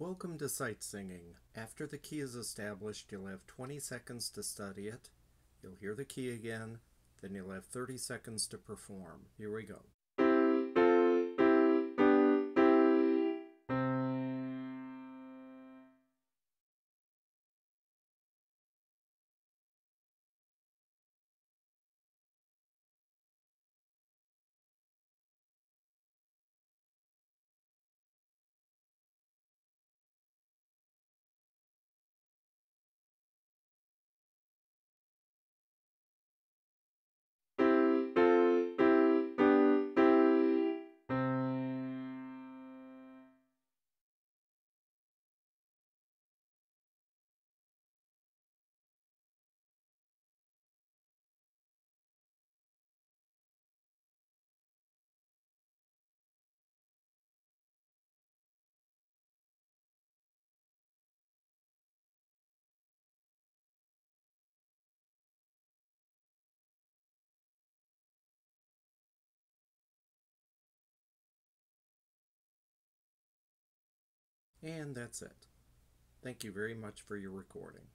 Welcome to Sight Singing. After the key is established, you'll have 20 seconds to study it. You'll hear the key again, then you'll have 30 seconds to perform. Here we go. And that's it. Thank you very much for your recording.